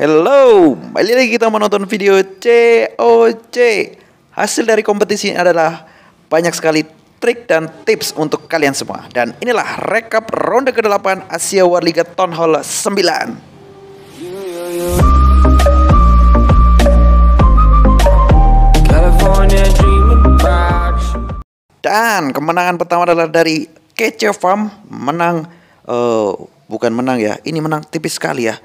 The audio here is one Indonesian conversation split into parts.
Hello, kembali lagi kita menonton video COC. Hasil dari kompetisi ini adalah banyak sekali trik dan tips untuk kalian semua. Dan inilah rekap ronde ke-8 Asia War Liga Town Hall 9. California dreaming about you. Dan kemenangan pertama adalah dari Kece Farm menang eh, bukan menang ya, ini menang tipis sekali ya.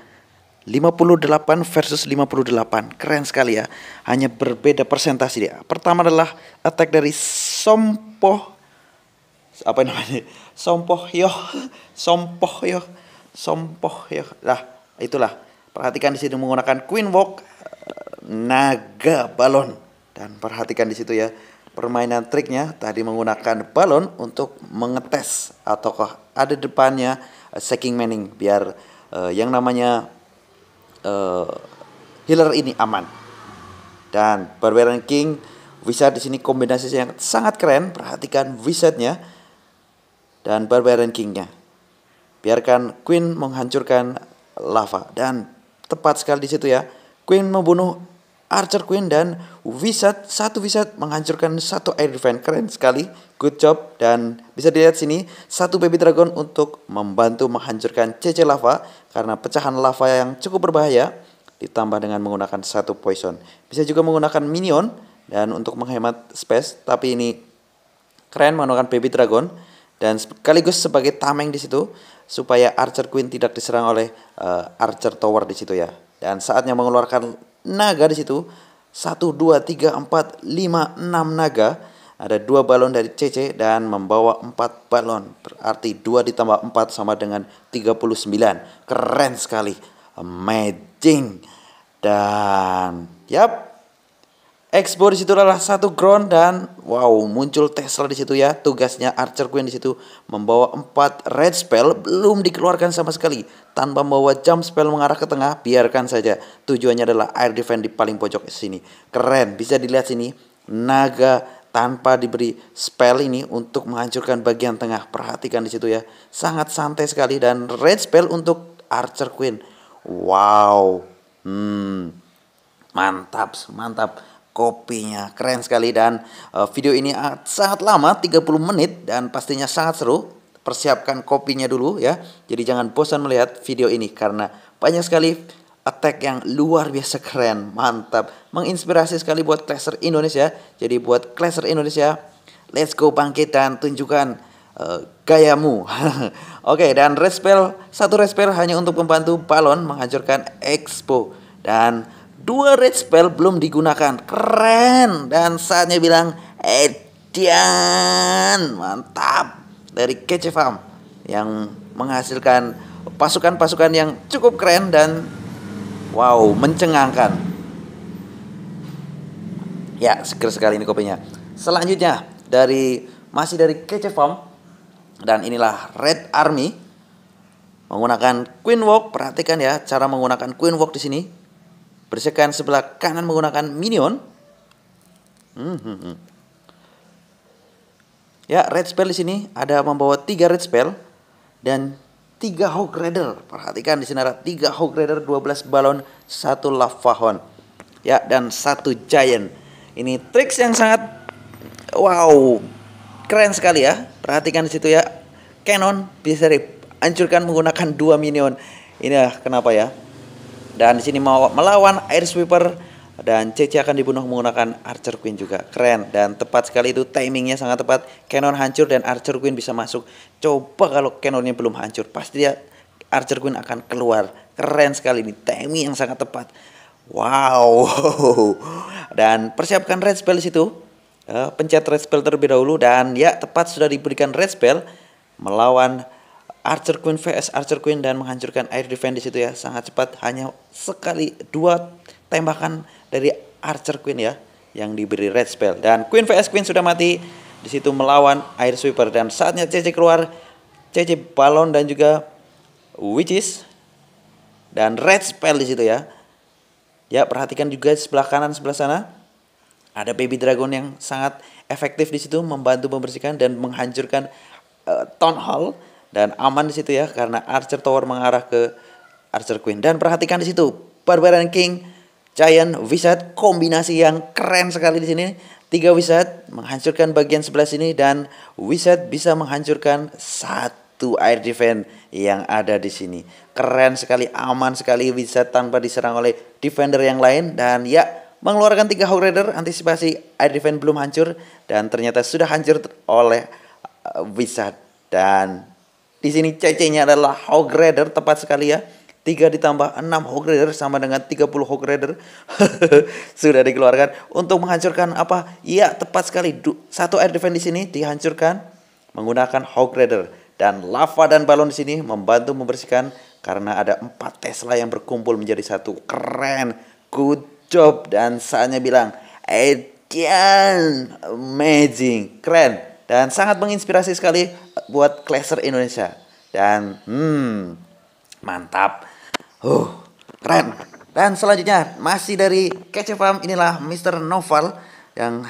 58 versus 58. Keren sekali ya. Hanya berbeda persentase dia. Pertama adalah attack dari Sompo apa namanya? Sompoh yo. Sompoh yo. Sompoh yo. Lah, itulah. Perhatikan di sini menggunakan Queen Walk eh, naga balon dan perhatikan di situ ya permainan triknya tadi menggunakan balon untuk mengetes ataukah ada depannya uh, Saking Manning biar uh, yang namanya uh, healer ini aman. Dan Barbarian King Wizard di sini kombinasi yang sangat keren. Perhatikan wizardnya dan Barbarian Kingnya. Biarkan Queen menghancurkan lava. Dan tepat sekali di situ ya Queen membunuh Archer Queen dan Wizard satu Wizard menghancurkan satu air defense keren sekali. Good job. Dan bisa dilihat sini satu baby dragon untuk membantu menghancurkan CC lava karena pecahan lava yang cukup berbahaya ditambah dengan menggunakan satu poison bisa juga menggunakan minion dan untuk menghemat space tapi ini keren menggunakan baby dragon dan sekaligus sebagai tameng di situ supaya Archer Queen tidak diserang oleh uh, Archer Tower di situ ya. Dan saatnya mengeluarkan naga di situ. 1 2 3 4 5 6 naga. Ada dua balon dari CC dan membawa 4 balon. Berarti 2 ditambah 4 sama dengan 39. Keren sekali. Amazing. Dan yap, Expo di situ adalah satu ground dan wow muncul Tesla di situ ya tugasnya Archer Queen di situ membawa empat red spell belum dikeluarkan sama sekali tanpa membawa jump spell mengarah ke tengah biarkan saja tujuannya adalah air defense di paling pojok sini keren bisa dilihat sini naga tanpa diberi spell ini untuk menghancurkan bagian tengah. Perhatikan di situ ya. Sangat santai sekali dan red spell untuk Archer Queen. Wow. Hmm. Mantap mantap. Kopinya keren sekali dan uh, video ini uh, sangat lama 30 menit dan pastinya sangat seru. Persiapkan kopinya dulu ya. Jadi jangan bosan melihat video ini karena banyak sekali attack yang luar biasa keren mantap menginspirasi sekali buat Clasher Indonesia jadi buat Clasher Indonesia let's go bangkit dan tunjukkan uh, gayamu oke okay, dan red spell satu red spell hanya untuk membantu balon menghancurkan expo dan Dua red spell belum digunakan. Keren. Dan saatnya bilang Edian. Mantap. Dari Kece Farm. Yang menghasilkan pasukan-pasukan yang cukup keren dan wow, mencengangkan. Ya, seger sekali ini kopinya. Selanjutnya dari masih dari Kece Farm dan inilah Red Army menggunakan Queen Walk. Perhatikan ya cara menggunakan Queen Walk di sini Bersihkan sebelah kanan menggunakan minion. Hmm, hmm, hmm. Ya, red spell di sini ada membawa tiga red spell dan tiga hog rider. Perhatikan di sini ada tiga hog rider, 12 balon, satu lavahon. Ya, dan satu giant. Ini tricks yang sangat wow, keren sekali ya. Perhatikan di situ ya. Cannon bisa dihancurkan menggunakan dua minion. Ini kenapa ya? Dan di sini mau melawan Air Sweeper dan CC akan dibunuh menggunakan Archer Queen juga. Keren dan tepat sekali itu timingnya sangat tepat. Cannon hancur dan Archer Queen bisa masuk. Coba kalau Cannonnya belum hancur, pasti dia Archer Queen akan keluar. Keren sekali ini timing yang sangat tepat. Wow. Dan persiapkan red spell di situ. Uh, pencet red spell terlebih dahulu dan ya tepat sudah diberikan red spell melawan Archer Queen vs Archer Queen dan menghancurkan air defense di situ ya sangat cepat hanya sekali dua tembakan dari Archer Queen ya yang diberi red spell. Dan Queen vs Queen sudah mati. Di situ melawan air sweeper. Dan saatnya CC keluar CC balon dan juga witches. Dan red spell di situ ya. Ya perhatikan juga sebelah kanan sebelah sana. Ada baby dragon yang sangat efektif di situ membantu membersihkan dan menghancurkan uh, town hall. Dan aman di situ ya karena Archer Tower mengarah ke Archer Queen. Dan perhatikan di situ Barbarian King, Giant, Wizard, kombinasi yang keren sekali di sini. Tiga Wizard menghancurkan bagian sebelah sini dan Wizard bisa menghancurkan satu air defense yang ada di sini. Keren sekali, aman sekali Wizard tanpa diserang oleh defender yang lain dan ya mengeluarkan tiga Hog Rider antisipasi air defense belum hancur dan ternyata sudah hancur oleh uh, Wizard dan di sini CC-nya adalah Hog Rider tepat sekali ya. 3 ditambah 6 Hog Rider sama dengan 30 Hog Rider sudah dikeluarkan untuk menghancurkan apa? Iya, tepat sekali. Satu air defense di sini dihancurkan menggunakan Hog Rider dan lava dan balon di sini membantu membersihkan karena ada empat Tesla yang berkumpul menjadi satu. Keren. Good job dan saatnya bilang Edian amazing, keren dan sangat menginspirasi sekali buat Clasher Indonesia. Dan hmm, mantap. Uh, keren. Dan selanjutnya masih dari Kece Farm inilah Mr. Novel yang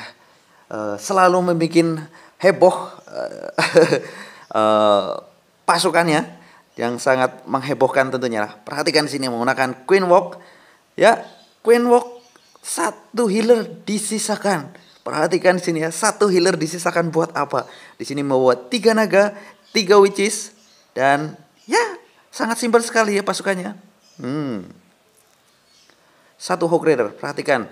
uh, selalu membuat heboh uh, uh, pasukannya yang sangat menghebohkan tentunya. Perhatikan di sini menggunakan Queen Walk. Ya, Queen Walk satu healer disisakan. Perhatikan di sini ya, satu healer disisakan buat apa? Di sini membuat tiga naga, tiga witches dan ya sangat simpel sekali ya pasukannya. Hmm. Satu hog rider, perhatikan.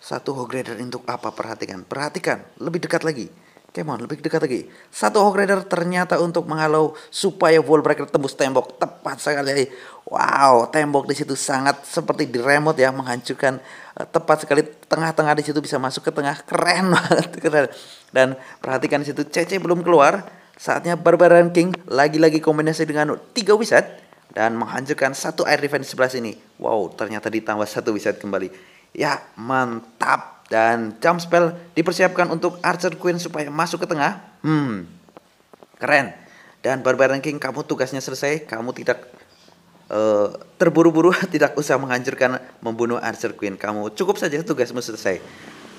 Satu hog rider untuk apa? Perhatikan, perhatikan. Lebih dekat lagi. Come on, lebih dekat lagi. Satu hog rider ternyata untuk menghalau supaya wall breaker tembus tembok. Tepat sekali. Wow, tembok di situ sangat seperti di remote ya, menghancurkan uh, tepat sekali tengah-tengah di situ bisa masuk ke tengah. Keren banget, keren. Dan perhatikan di situ CC belum keluar. Saatnya Barbarian King lagi-lagi kombinasi dengan tiga wizard dan menghancurkan satu air defense sebelah sini. Wow, ternyata ditambah satu wizard kembali. Ya, mantap. Dan jump spell dipersiapkan untuk Archer Queen supaya masuk ke tengah. Hmm, keren. Dan Barbarian King, kamu tugasnya selesai. Kamu tidak uh, terburu-buru, tidak usah menghancurkan, membunuh Archer Queen. Kamu cukup saja tugasmu selesai.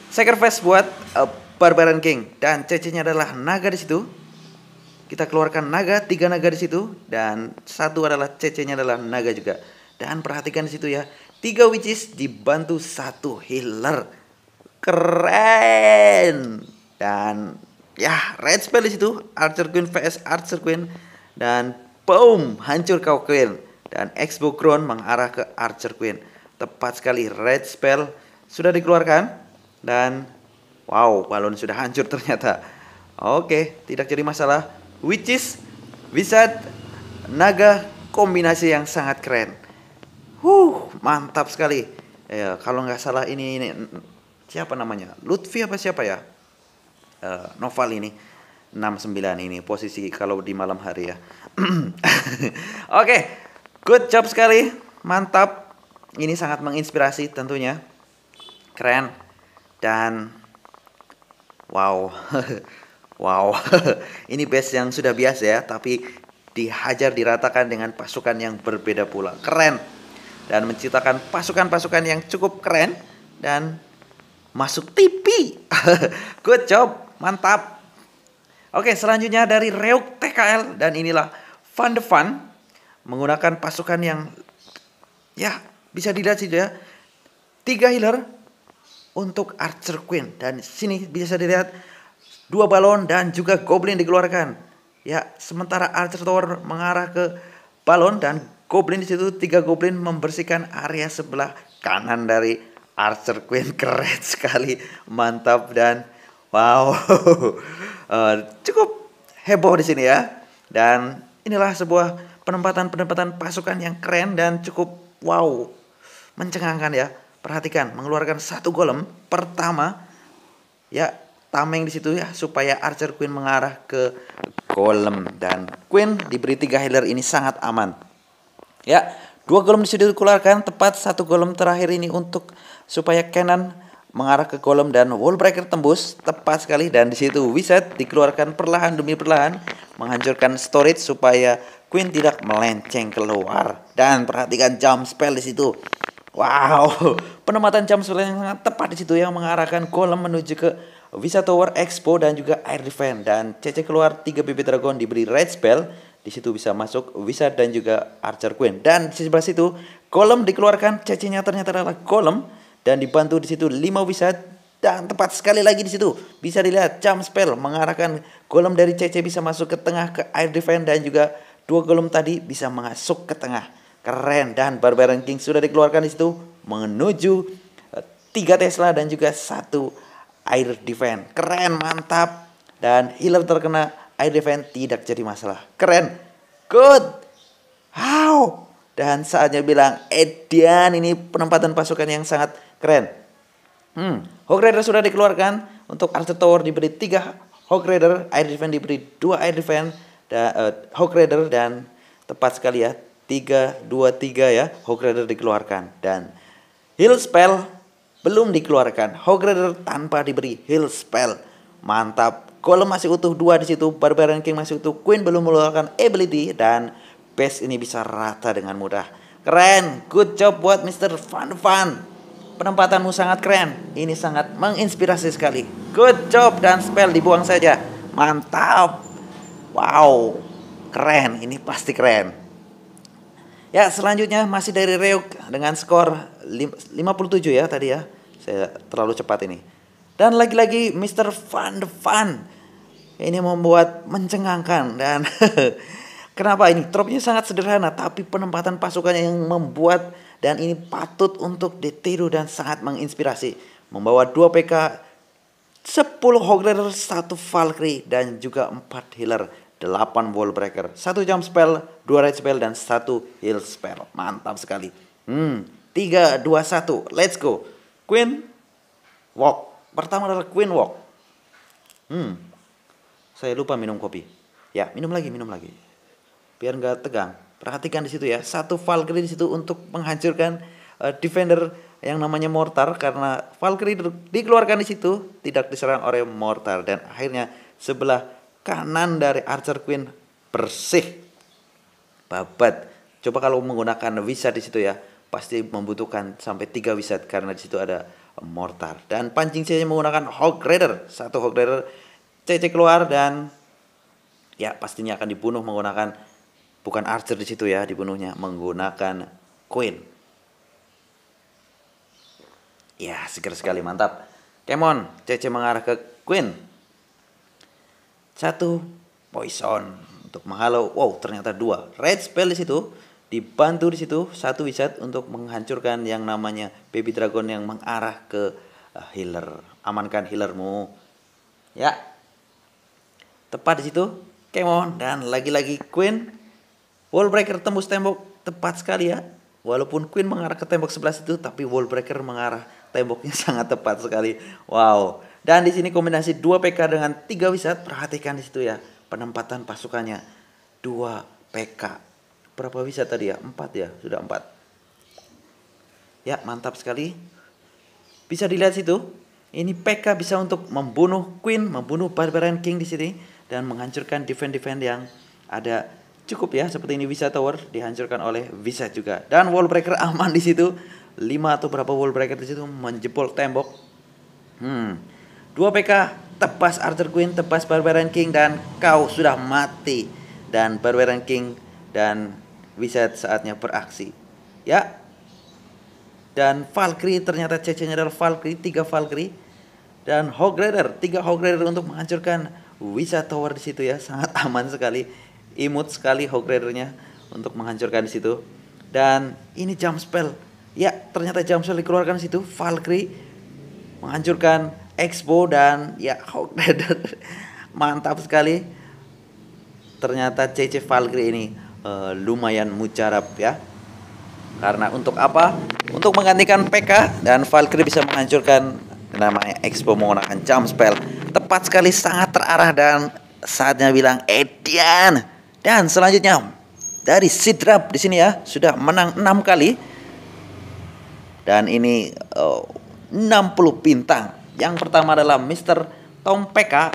Sacrifice buat uh, Barbarian King dan CC-nya adalah naga di situ kita keluarkan naga, tiga naga di situ dan satu adalah CC-nya adalah naga juga. Dan perhatikan di situ ya, tiga witches dibantu satu healer. Keren. Dan ya, red spell di situ, Archer Queen vs Archer Queen dan boom, hancur kau Queen. Dan Expo Crown mengarah ke Archer Queen. Tepat sekali red spell sudah dikeluarkan dan wow, balon sudah hancur ternyata. Oke, tidak jadi masalah which is wizard naga kombinasi yang sangat keren. Huh, mantap sekali. Ya, kalau nggak salah ini, ini siapa namanya? Lutfi apa siapa ya? Uh, novel ini 69 ini posisi kalau di malam hari ya. Oke, okay, good job sekali, mantap. Ini sangat menginspirasi tentunya, keren dan wow. Wow, ini base yang sudah biasa ya, tapi dihajar diratakan dengan pasukan yang berbeda pula. Keren. Dan menciptakan pasukan-pasukan yang cukup keren dan masuk TV. Good job, mantap. Oke, selanjutnya dari Reuk TKL dan inilah Fun the Fun menggunakan pasukan yang ya bisa dilihat sih ya. Tiga healer untuk Archer Queen dan sini bisa dilihat Dua balon dan juga goblin dikeluarkan. Ya, sementara Archer Tower mengarah ke balon dan goblin di situ tiga goblin membersihkan area sebelah kanan dari Archer Queen keren sekali, mantap dan wow, uh, cukup heboh di sini ya. Dan inilah sebuah penempatan-penempatan pasukan yang keren dan cukup wow, mencengangkan ya. Perhatikan, mengeluarkan satu golem pertama ya tameng di situ ya supaya Archer Queen mengarah ke golem dan Queen diberi tiga healer ini sangat aman. Ya, dua golem di situ dikeluarkan tepat satu golem terakhir ini untuk supaya Cannon mengarah ke golem dan wall breaker tembus tepat sekali dan di situ wizard dikeluarkan perlahan demi perlahan menghancurkan storage supaya Queen tidak melenceng keluar dan perhatikan jump spell di situ. Wow, penempatan jump spell yang sangat tepat di situ yang mengarahkan golem menuju ke Visa Tower Expo dan juga Air Defense dan CC keluar 3 BB Dragon diberi Red Spell Di situ bisa masuk Wizard dan juga Archer Queen. Dan di sebelah situ Golem dikeluarkan. CC-nya ternyata adalah Golem dan dibantu di situ 5 Wizard dan tepat sekali lagi di situ bisa dilihat jump spell mengarahkan golem dari CC bisa masuk ke tengah ke air defense dan juga dua golem tadi bisa masuk ke tengah. Keren dan Barbarian King sudah dikeluarkan di situ menuju eh, tiga Tesla dan juga satu air defense. Keren, mantap. Dan healer terkena air defense tidak jadi masalah. Keren. Good. How? Dan saatnya bilang, Edian ini penempatan pasukan yang sangat keren. Hmm, Hog Rider sudah dikeluarkan. Untuk Archer Tower diberi 3 Hog Rider, Air Defense diberi 2 Air Defense, dan, uh, Hog Rider dan tepat sekali ya, 3, 2, 3 ya, Hog Rider dikeluarkan. Dan Heal Spell belum dikeluarkan. Hog Rider tanpa diberi Heal Spell. Mantap. Golem masih utuh dua di situ, Barbarian King masih utuh, Queen belum mengeluarkan ability dan base ini bisa rata dengan mudah. Keren, good job buat Mr. Fun Fun. Penempatanmu sangat keren. Ini sangat menginspirasi sekali. Good job dan spell dibuang saja. Mantap. Wow, keren. Ini pasti keren. Ya, selanjutnya masih dari Reuk dengan skor 57 ya tadi ya. Saya terlalu cepat ini. Dan lagi-lagi Mr. Fun the Fun ini membuat mencengangkan dan kenapa ini tropnya sangat sederhana tapi penempatan pasukannya yang membuat dan ini patut untuk ditiru dan sangat menginspirasi. Membawa 2 PK, 10 Hogler, 1 Valkyrie dan juga 4 healer, 8 wall breaker, 1 jump spell, 2 red spell dan 1 heal spell. Mantap sekali. Hmm, 3 2 1. Let's go. Queen walk. Pertama adalah Queen walk. Hmm, saya lupa minum kopi. Ya, minum lagi, minum lagi. Biar nggak tegang. Perhatikan di situ ya. Satu Valkyrie di situ untuk menghancurkan uh, defender yang namanya Mortar karena Valkyrie dikeluarkan di situ tidak diserang oleh Mortar dan akhirnya sebelah kanan dari Archer Queen bersih. Babat. Coba kalau menggunakan wizard di situ ya, pasti membutuhkan sampai tiga wizard karena di situ ada mortar dan pancing saja menggunakan Hog Rider. Satu Hog Rider CC keluar dan ya pastinya akan dibunuh menggunakan bukan archer di situ ya dibunuhnya menggunakan queen. Ya, seger sekali mantap. Kemon, CC mengarah ke queen. Satu poison untuk menghalau. Wow, ternyata dua. Red spell di situ dibantu di situ satu wizard untuk menghancurkan yang namanya baby dragon yang mengarah ke uh, healer. Amankan healermu. Ya, Tepat di situ, Kemon dan lagi-lagi Queen. Wallbreaker tembus tembok tepat sekali ya. Walaupun Queen mengarah ke tembok sebelah situ, tapi Wallbreaker mengarah temboknya sangat tepat sekali. Wow. Dan di sini kombinasi 2 PK dengan 3 wizard. Perhatikan di situ ya, penempatan pasukannya 2 PK. Berapa wizard tadi ya? 4 ya, sudah 4. Ya, mantap sekali. Bisa dilihat situ. Ini PK bisa untuk membunuh Queen, membunuh Barbarian King di sini dan menghancurkan defense-defense yang ada cukup ya seperti ini Visa Tower dihancurkan oleh Visa juga dan wall breaker aman di situ 5 atau berapa wall breaker di situ menjebol tembok hmm 2 PK tebas Arthur Queen tebas Barbarian King dan kau sudah mati dan Barbarian King dan Wizard saatnya beraksi. Ya. Dan Valkyrie ternyata CC-nya adalah Valkyrie 3 Valkyrie. Dan Hog Rider 3 Hog Rider untuk menghancurkan Wisa Tower di situ ya. Sangat aman sekali imut sekali Hog Ridernya untuk menghancurkan di situ. Dan ini jump spell. Ya ternyata jump spell dikeluarkan di situ. Valkyrie menghancurkan Expo dan ya Hog Rider mantap sekali. Ternyata CC Valkyrie ini uh, lumayan mujarab ya. Karena untuk apa? Untuk menggantikan PK dan Valkyrie bisa menghancurkan namanya Expo menggunakan jump spell. Tepat sekali sangat terarah dan saatnya bilang Edian! Dan selanjutnya dari Sidrap di sini ya sudah menang 6 kali. Dan ini uh, 60 bintang. Yang pertama adalah Mr. Tom PK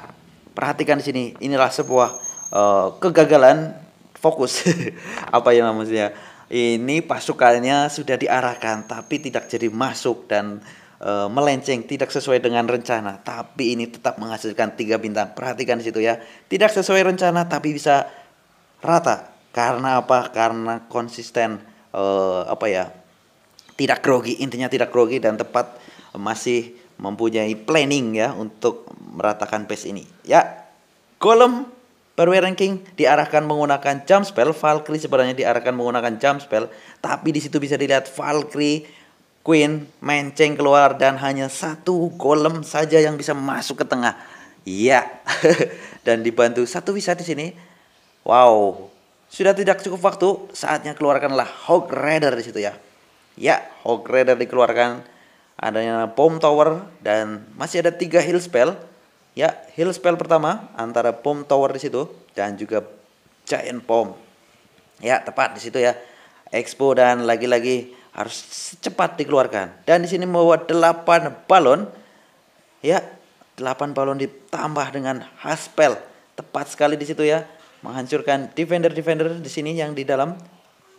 perhatikan di sini inilah sebuah uh, kegagalan fokus apa yang namanya ini pasukannya sudah diarahkan tapi tidak jadi masuk dan uh, melenceng tidak sesuai dengan rencana tapi ini tetap menghasilkan tiga bintang perhatikan di situ ya tidak sesuai rencana tapi bisa rata. Karena apa? Karena konsisten eh, apa ya? Tidak grogi, intinya tidak grogi dan tepat masih mempunyai planning ya untuk meratakan pace ini. Ya, kolom Power ranking diarahkan menggunakan jump spell, Valkyrie sebenarnya diarahkan menggunakan jump spell, tapi di situ bisa dilihat Valkyrie Queen menceng keluar dan hanya satu golem saja yang bisa masuk ke tengah. Iya. dan dibantu satu bisa di sini. Wow. Sudah tidak cukup waktu, saatnya keluarkanlah Hog Rider di situ ya. Ya, Hog Rider dikeluarkan. Adanya Bomb Tower dan masih ada tiga heal spell Ya, heal spell pertama antara Pom Tower di situ dan juga Giant Pom. Ya, tepat di situ ya. Expo dan lagi-lagi harus cepat dikeluarkan. Dan di sini membawa 8 balon. Ya, 8 balon ditambah dengan Haspel. Tepat sekali di situ ya. Menghancurkan defender-defender di sini yang di dalam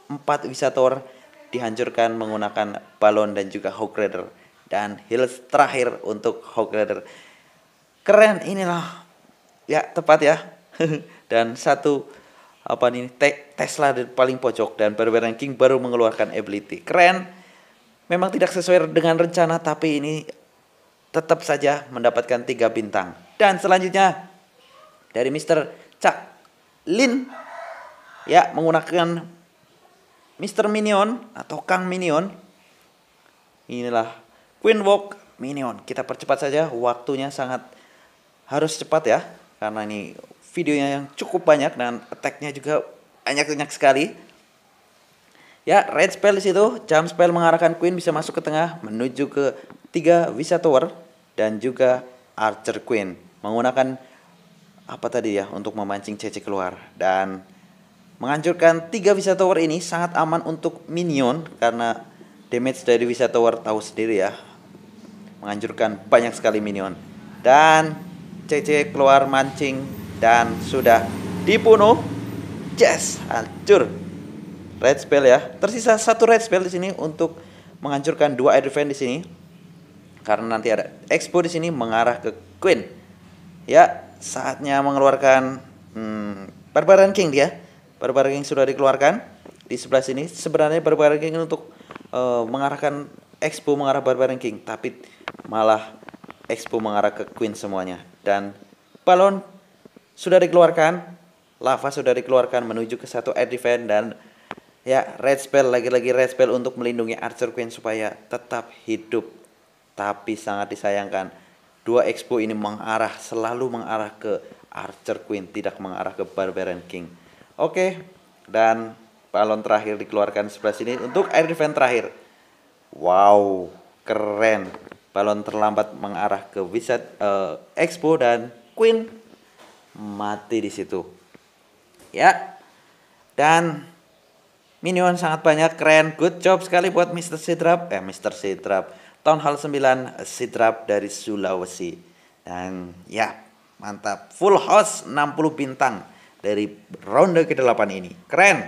4 wisator dihancurkan menggunakan balon dan juga Hawk Rider. Dan heal terakhir untuk Hawk Rider keren inilah. Ya tepat ya. Dan satu apa nih te Tesla di paling pojok dan Barbarian King baru mengeluarkan ability. Keren. Memang tidak sesuai dengan rencana tapi ini tetap saja mendapatkan tiga bintang. Dan selanjutnya dari Mr. Cak Lin ya menggunakan Mr. Minion atau Kang Minion. Inilah Queen Walk Minion. Kita percepat saja waktunya sangat harus cepat ya karena ini videonya yang cukup banyak dan attacknya juga banyak-banyak sekali. Ya, red spell di situ, jump spell mengarahkan queen bisa masuk ke tengah menuju ke tiga visa tower dan juga archer queen. Menggunakan apa tadi ya untuk memancing CC keluar. Dan menghancurkan tiga visa tower ini sangat aman untuk minion karena damage dari visa tower tahu sendiri ya. Menghancurkan banyak sekali minion. Dan CC keluar mancing dan sudah dibunuh. Yes, hancur. Red spell ya. Tersisa satu red spell di sini untuk menghancurkan dua air defense di sini. Karena nanti ada expo di sini mengarah ke Queen. Ya, saatnya mengeluarkan hmm, Barbarian King dia. Barbarian King sudah dikeluarkan di sebelah sini. Sebenarnya Barbarian King untuk uh, mengarahkan expo mengarah Barbarian King, tapi malah expo mengarah ke Queen semuanya dan balon sudah dikeluarkan, lava sudah dikeluarkan menuju ke satu air defense dan ya red spell lagi-lagi red spell untuk melindungi Archer Queen supaya tetap hidup. Tapi sangat disayangkan dua expo ini mengarah selalu mengarah ke Archer Queen tidak mengarah ke Barbarian King. Oke, dan balon terakhir dikeluarkan sebelah sini untuk air defense terakhir. Wow, keren balon terlambat mengarah ke Wizard uh, Expo dan Queen mati di situ. Ya. Dan minion sangat banyak keren. Good job sekali buat Mr. Sidrap. Eh Mr. Sidrap. Town Hall 9 Sidrap dari Sulawesi. Dan ya, mantap. Full house 60 bintang dari ronde ke-8 ini. Keren.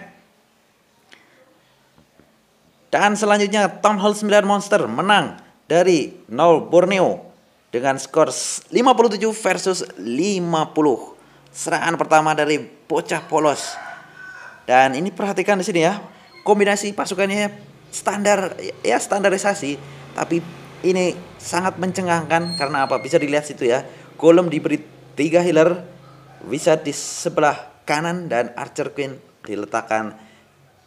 Dan selanjutnya Town Hall 9 Monster menang dari nol Borneo dengan skor 57 versus 50. Serangan pertama dari bocah polos. Dan ini perhatikan di sini ya. Kombinasi pasukannya standar ya standarisasi, tapi ini sangat mencengangkan karena apa? Bisa dilihat situ ya. Golem diberi tiga healer, bisa di sebelah kanan dan Archer Queen diletakkan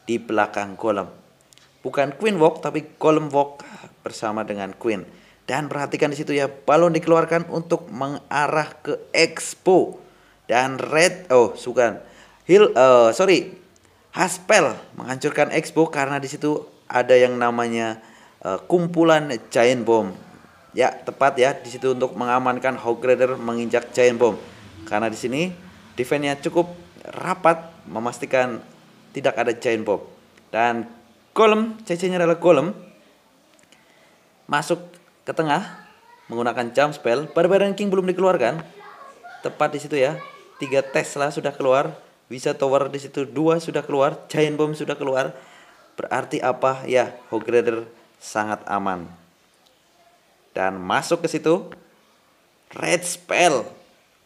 di belakang golem. Bukan Queen Walk tapi Golem Walk bersama dengan Queen. Dan perhatikan di situ ya, balon dikeluarkan untuk mengarah ke Expo. Dan Red, oh sukan, Hill, uh, sorry, Haspel menghancurkan Expo karena di situ ada yang namanya uh, kumpulan Giant Bomb. Ya, tepat ya di situ untuk mengamankan Hog Rider menginjak Giant Bomb. Karena di sini defense-nya cukup rapat memastikan tidak ada Giant Bomb. Dan Golem, CC-nya adalah Golem masuk ke tengah menggunakan jump spell. Barbarian King belum dikeluarkan. Tepat di situ ya. Tiga Tesla sudah keluar. Bisa Tower di situ dua sudah keluar. Giant Bomb sudah keluar. Berarti apa? Ya, Hog Rider sangat aman. Dan masuk ke situ Red Spell.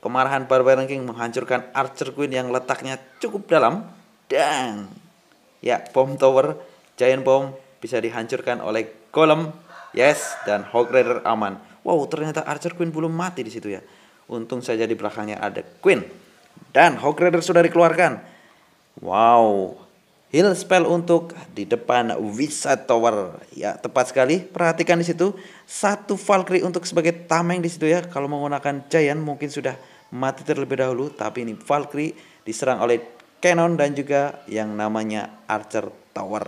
Kemarahan Barbarian King menghancurkan Archer Queen yang letaknya cukup dalam dan ya bomb tower Giant Bomb bisa dihancurkan oleh Golem. Yes, dan Hog Rider aman. Wow, ternyata Archer Queen belum mati di situ ya. Untung saja di belakangnya ada Queen. Dan Hog Rider sudah dikeluarkan. Wow, heal spell untuk di depan Wizard Tower. Ya, tepat sekali. Perhatikan di situ satu Valkyrie untuk sebagai tameng di situ ya. Kalau menggunakan Giant mungkin sudah mati terlebih dahulu, tapi ini Valkyrie diserang oleh Cannon dan juga yang namanya Archer Tower.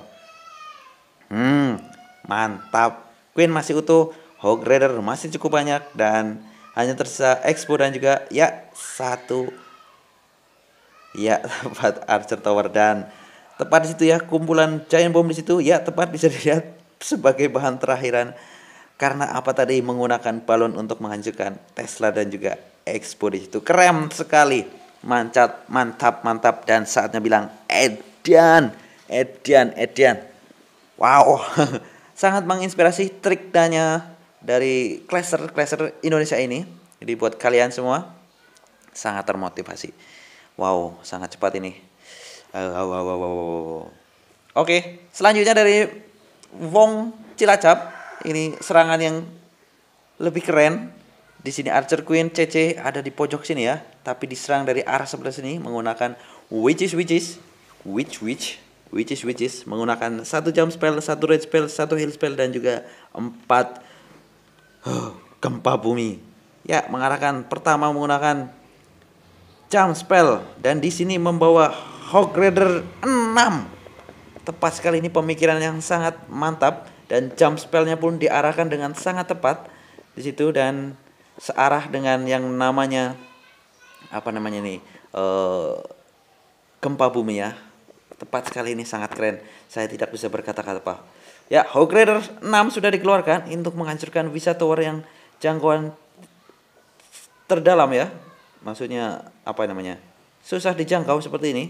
Hmm, mantap. Queen masih utuh, Hog Rider masih cukup banyak dan hanya tersisa Expo dan juga ya satu ya tempat Archer Tower. Dan tepat di situ ya kumpulan giant bomb di situ ya tepat bisa dilihat sebagai bahan terakhiran. Karena apa tadi? Menggunakan balon untuk menghancurkan Tesla dan juga Expo di situ. Keren sekali. Mancat mantap mantap. Dan saatnya bilang Edian Edian Edian. Wow sangat menginspirasi trik danya dari Clasher Indonesia ini jadi buat kalian semua sangat termotivasi wow sangat cepat ini Wow, wow, wow, wow. Oke, selanjutnya dari Wong Cilacap. Ini serangan yang lebih keren. Di sini Archer Queen CC ada di pojok sini ya, tapi diserang dari arah sebelah sini menggunakan witches witches, witch witch, witches witches menggunakan satu jam spell, satu red spell, satu heal spell dan juga empat huh, gempa bumi. Ya, mengarahkan pertama menggunakan jam spell dan di sini membawa Hog Rider 6 tepat sekali ini pemikiran yang sangat mantap dan jump spellnya pun diarahkan dengan sangat tepat di situ dan searah dengan yang namanya apa namanya nih uh, gempa bumi ya tepat sekali ini sangat keren. Saya tidak bisa berkata-kata ya Hog Rider 6 sudah dikeluarkan untuk menghancurkan Visa Tower yang jangkauan terdalam ya. Maksudnya apa namanya? Susah dijangkau seperti ini.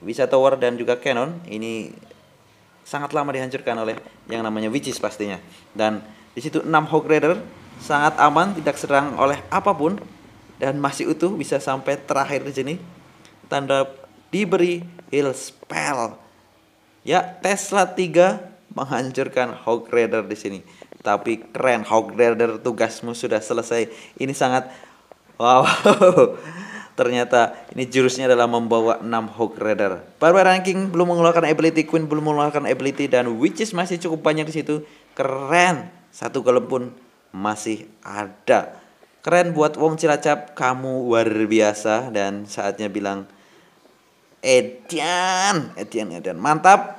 Visa Tower dan juga Canon ini sangat lama dihancurkan oleh yang namanya Witches pastinya. Dan di situ 6 Hog Rider sangat aman, tidak serang oleh apa pun dan masih utuh bisa sampai terakhir di sini. Tanda diberi heal spell. Ya, Tesla 3 menghancurkan Hog Rider di sini. Tapi keren Hog Rider tugasmu sudah selesai. Ini sangat wow. Ternyata ini jurusnya adalah membawa 6 Hog Rider. Barbarian King belum mengeluarkan ability, Queen belum mengeluarkan ability dan Witches masih cukup banyak di situ. Keren. Satu golem pun masih ada. Keren buat Wong Cilacap, kamu luar biasa dan saatnya bilang Edian, Edian, Edian. Mantap.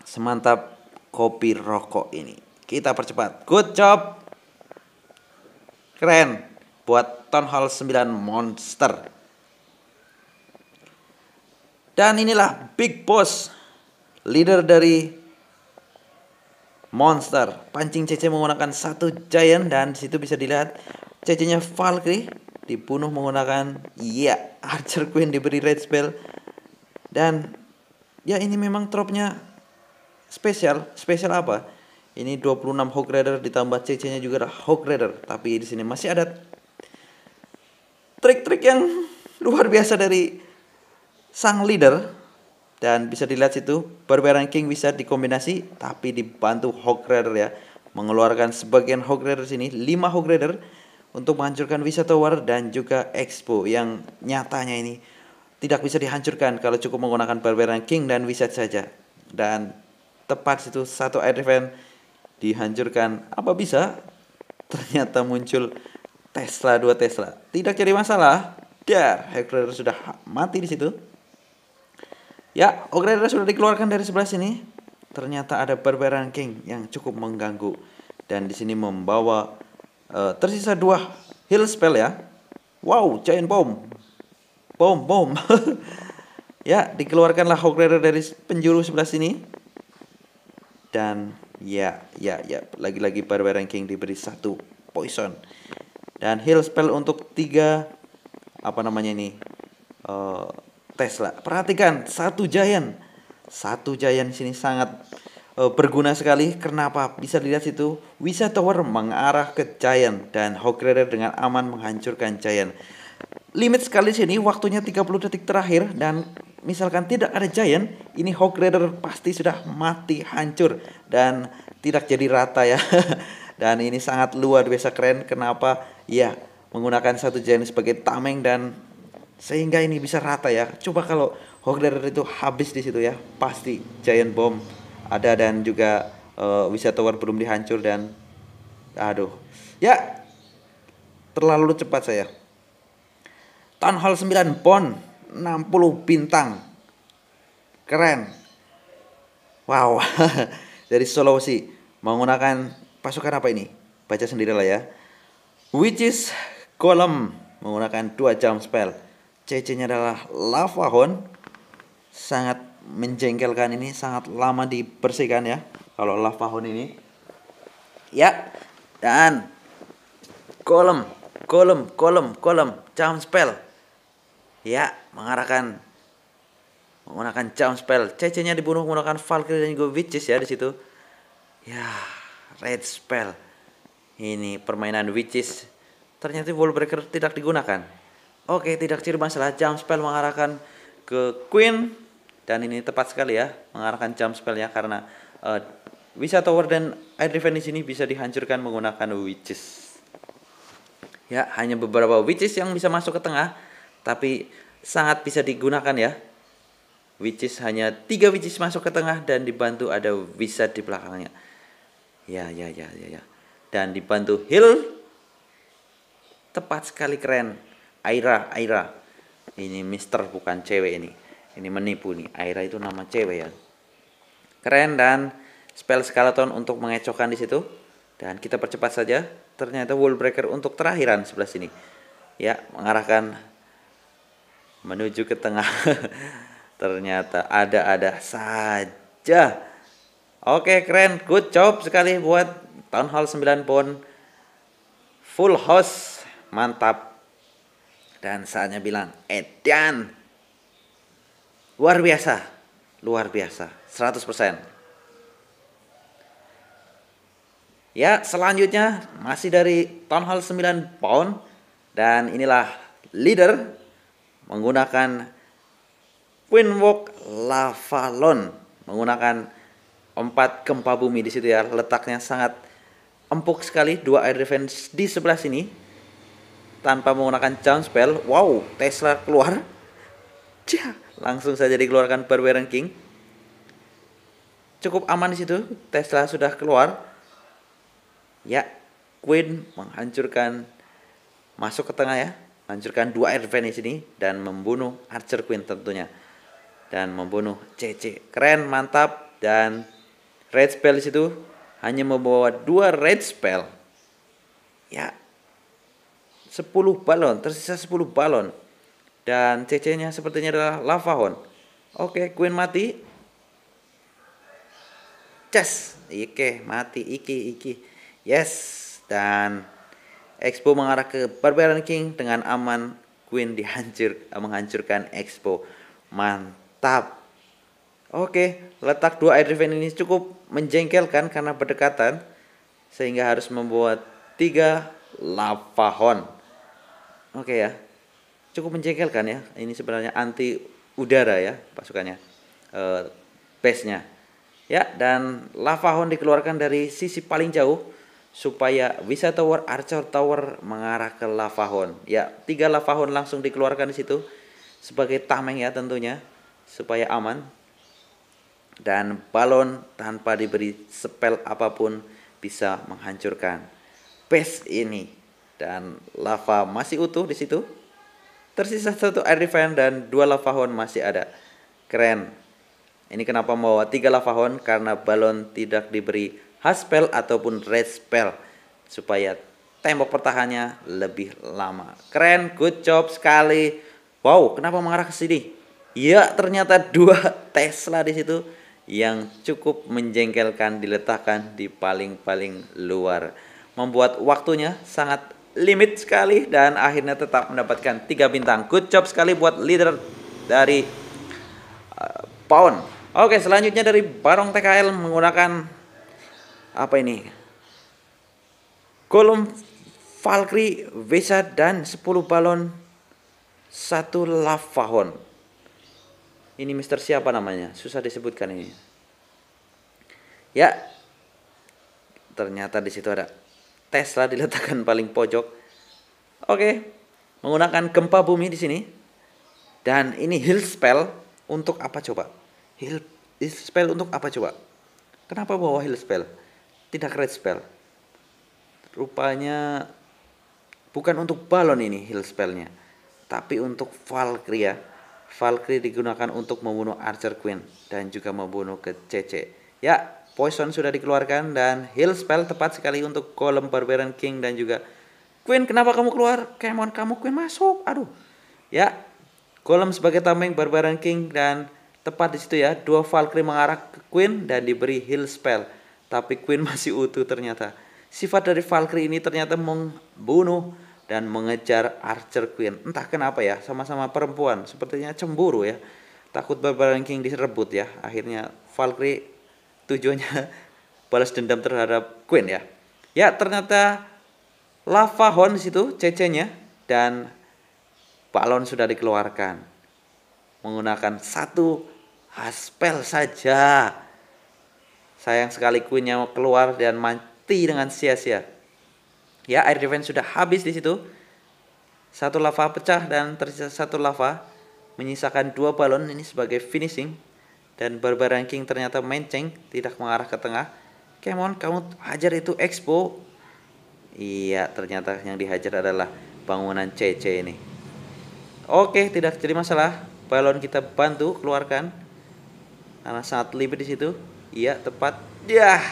Semantap kopi rokok ini. Kita percepat. Good job. Keren buat Town Hall 9 Monster. Dan inilah Big Boss, leader dari Monster. Pancing CC menggunakan satu Giant dan situ bisa dilihat CC-nya Valkyrie dibunuh menggunakan ya Archer Queen diberi red spell dan ya ini memang tropnya spesial. Spesial apa? Ini 26 Hog Rider ditambah CC-nya juga Hog Rider tapi di sini masih ada trik-trik yang luar biasa dari sang leader. Dan bisa dilihat situ Barbarian King bisa dikombinasi tapi dibantu Hog Rider ya. Mengeluarkan sebagian Hog Rider sini 5 Hog Rider untuk menghancurkan Visa Tower dan juga Expo yang nyatanya ini tidak bisa dihancurkan kalau cukup menggunakan Barbarian King dan Wizard saja dan tepat situ satu air event dihancurkan apa bisa ternyata muncul Tesla dua Tesla. Tidak jadi masalah. Dar, Hagrider sudah mati di situ. Ya, Hagrider sudah dikeluarkan dari sebelah sini. Ternyata ada Barbarian King yang cukup mengganggu dan di sini membawa uh, tersisa dua heal spell ya. Wow, giant bomb. Bom, bom. ya, dikeluarkanlah Hagrider dari penjuru sebelah sini. Dan ya, ya, ya, lagi-lagi Barbarian King diberi satu poison dan heal spell untuk tiga apa namanya ini uh, Tesla. Perhatikan satu giant, satu giant sini sangat eh, berguna sekali. Kenapa? Bisa dilihat situ, Wisa Tower mengarah ke Giant dan Hawk Rider dengan aman menghancurkan Giant. Limit sekali sini, waktunya 30 detik terakhir dan misalkan tidak ada Giant, ini Hawk Rider pasti sudah mati hancur dan tidak jadi rata ya. dan ini sangat luar biasa keren. Kenapa? Ya, menggunakan satu Giant sebagai tameng dan sehingga ini bisa rata ya. Coba kalau Hawk Rider itu habis di situ ya, pasti Giant Bomb ada dan juga uh, Wisa Tower belum dihancur dan aduh. Ya, terlalu cepat saya. Town Hall 9 pon 60 bintang. Keren. Wow. Dari Sulawesi menggunakan pasukan apa ini? Baca sendiri lah ya. Which is column menggunakan dua jam spell. CC-nya adalah lava horn. Sangat menjengkelkan ini, sangat lama dibersihkan ya. Kalau lava horn ini. Ya. Dan kolom, kolom, kolom, kolom, jam spell Ya, mengarahkan menggunakan jump spell. CC-nya dibunuh menggunakan Valkyrie dan juga Witches ya di situ. Ya, red spell. Ini permainan Witches. Ternyata Wallbreaker tidak digunakan. Oke, tidak ciri masalah. Jump spell mengarahkan ke Queen dan ini tepat sekali ya mengarahkan jump spellnya karena uh, Wisa Tower dan Air Defense ini bisa dihancurkan menggunakan Witches. Ya, hanya beberapa Witches yang bisa masuk ke tengah tapi sangat bisa digunakan ya. Which is hanya tiga which is masuk ke tengah dan dibantu ada wizard di belakangnya. Ya ya ya ya ya. Dan dibantu heal tepat sekali keren. Aira Aira. Ini Mister bukan cewek ini. Ini menipu nih. Aira itu nama cewek ya. Keren dan spell skeleton untuk mengecohkan di situ. Dan kita percepat saja. Ternyata wall breaker untuk terakhiran sebelah sini. Ya mengarahkan menuju ke tengah. Ternyata ada-ada saja. Oke, keren. Good job sekali buat Town Hall 9 pon. Full house. Mantap. Dan saatnya bilang, Edian. Luar biasa. Luar biasa. 100%. Ya, selanjutnya masih dari Town Hall 9 pound dan inilah leader menggunakan Queen Walk Lavalon. Menggunakan empat gempa bumi di situ ya. Letaknya sangat empuk sekali. Dua air defense di sebelah sini. Tanpa menggunakan jump spell. Wow Tesla keluar. Cia, langsung saja dikeluarkan Barbarian King cukup aman di situ. Tesla sudah keluar. Ya Queen menghancurkan masuk ke tengah ya hancurkan dua advantage ini dan membunuh Archer Queen tentunya. Dan membunuh CC keren mantap dan red spell di situ. Hanya membawa dua red spell. Ya 10 balon tersisa 10 balon. Dan CC nya sepertinya adalah lava horn oke Queen mati. Yes, Ike mati. Iki iki. Yes. Dan Expo mengarah ke Barbarian King dengan aman Queen dihancur menghancurkan Expo. Mantap. Oke, letak dua air defense ini cukup menjengkelkan karena berdekatan sehingga harus membuat tiga lavahon. Oke ya. Cukup menjengkelkan ya. Ini sebenarnya anti udara ya pasukannya. Uh, base-nya. Ya, dan lavahon dikeluarkan dari sisi paling jauh supaya Visa Tower, Archer Tower mengarah ke Lavahon. Ya, tiga Lavahon langsung dikeluarkan di situ sebagai tameng ya tentunya supaya aman. Dan balon tanpa diberi spell apa pun bisa menghancurkan base ini dan lava masih utuh di situ. Tersisa satu air defense dan dua lavahon masih ada. Keren. Ini kenapa membawa tiga lavahon karena balon tidak diberi spell ataupun red spell supaya tembok pertahannya lebih lama. Keren, good job sekali. Wow, kenapa mengarah ke sini? Ya, ternyata dua Tesla di situ yang cukup menjengkelkan diletakkan di paling-paling luar. Membuat waktunya sangat limit sekali dan akhirnya tetap mendapatkan tiga bintang. Good job sekali buat leader dari uh, Pound Oke, selanjutnya dari Barong TKL menggunakan apa ini? Kolom Valkyrie, Vesa dan 10 balon satu Lavahon. Ini Mister siapa namanya? Susah disebutkan ini. Ya. Ternyata di situ ada Tesla diletakkan paling pojok. Oke. Menggunakan gempa bumi di sini. Dan ini heal spell untuk apa coba? Heal, heal spell untuk apa coba? Kenapa bawa heal spell? Tidak red spell. Rupanya bukan untuk balon ini heal spellnya, tapi untuk Valkyrie ya. Valkyrie digunakan untuk membunuh Archer Queen dan juga membunuh ke CC. Ya, Poison sudah dikeluarkan dan heal spell tepat sekali untuk kolom Barbarian King dan juga Queen. Kenapa kamu keluar? Kemon kamu Queen masuk. Aduh. Ya, kolom sebagai tameng Barbarian King dan tepat di situ ya dua Valkyrie mengarah ke Queen dan diberi heal spell. Tapi Queen masih utuh ternyata. Sifat dari Valkyrie ini ternyata membunuh dan mengejar Archer Queen. Entah kenapa ya, sama-sama perempuan, sepertinya cemburu ya. Takut Barbarian King direbut ya. Akhirnya Valkyrie tujuannya balas dendam terhadap Queen ya. Ya, ternyata Lava Horn situ CC-nya dan balon sudah dikeluarkan menggunakan satu haspel saja. Sayang sekali mau keluar dan mati dengan sia-sia. Ya, air defense sudah habis di situ. Satu lava pecah dan tersisa satu lava. Menyisakan dua balon ini sebagai finishing. Dan Barbarian King ternyata menceng, tidak mengarah ke tengah. Kemon, kamu hajar itu expo. Iya, ternyata yang dihajar adalah bangunan CC ini. Oke, tidak jadi masalah. Balon kita bantu keluarkan. Karena sangat libet di situ. Iya, tepat. Ya,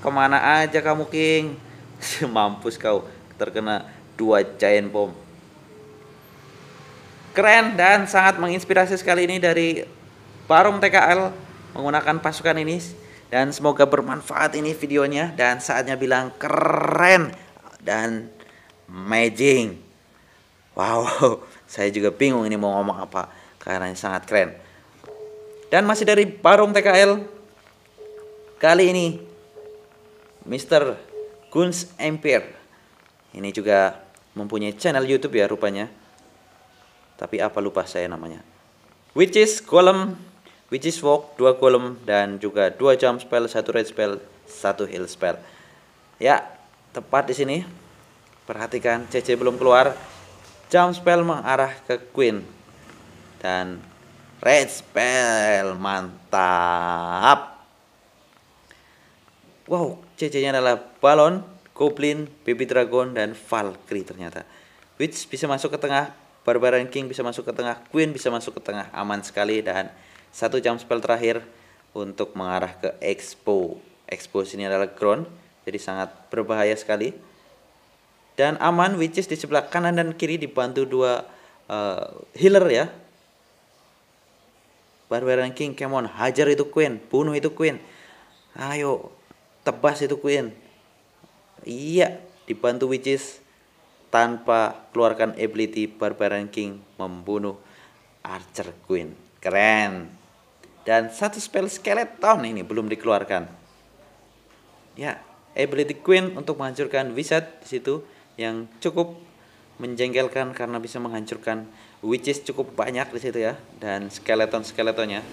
ke mana aja kamu King? Mampus kau terkena dua giant bomb. Keren dan sangat menginspirasi sekali ini dari Barom TKL menggunakan pasukan ini dan semoga bermanfaat ini videonya dan saatnya bilang keren dan amazing. Wow, saya juga bingung ini mau ngomong apa karena ini sangat keren. Dan masih dari Barom TKL kali ini Mr. Guns Empire. Ini juga mempunyai channel YouTube ya rupanya. Tapi apa lupa saya namanya. Which is golem, which is walk, dua golem dan juga dua jump spell, satu red spell, satu heal spell. Ya, tepat di sini. Perhatikan CC belum keluar. Jump spell mengarah ke Queen. Dan red spell mantap. Wow, CC-nya adalah balon, goblin, baby dragon, dan valkyrie ternyata. Which bisa masuk ke tengah, Barbarian King bisa masuk ke tengah, Queen bisa masuk ke tengah, aman sekali dan satu jam spell terakhir untuk mengarah ke Expo. Expo sini adalah ground, jadi sangat berbahaya sekali. Dan aman, which di sebelah kanan dan kiri dibantu dua uh, healer ya. Barbarian King, come on, hajar itu Queen, bunuh itu Queen. Ayo, tebas itu Queen. Iya, dibantu Witches tanpa keluarkan ability Barbarian King membunuh Archer Queen. Keren. Dan satu spell skeleton ini belum dikeluarkan. Ya, ability Queen untuk menghancurkan Wizard di situ yang cukup menjengkelkan karena bisa menghancurkan witches cukup banyak di situ ya dan skeleton skeletonnya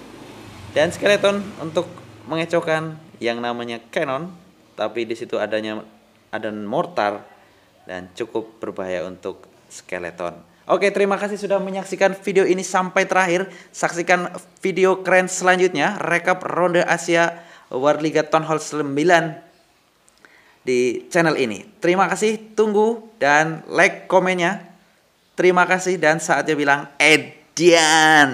dan skeleton untuk mengecohkan yang namanya cannon tapi di situ adanya ada mortar dan cukup berbahaya untuk skeleton. Oke, terima kasih sudah menyaksikan video ini sampai terakhir. Saksikan video keren selanjutnya, rekap ronde Asia World Liga Town Hall 9 di channel ini. Terima kasih, tunggu dan like komennya. Terima kasih dan saatnya bilang Edian.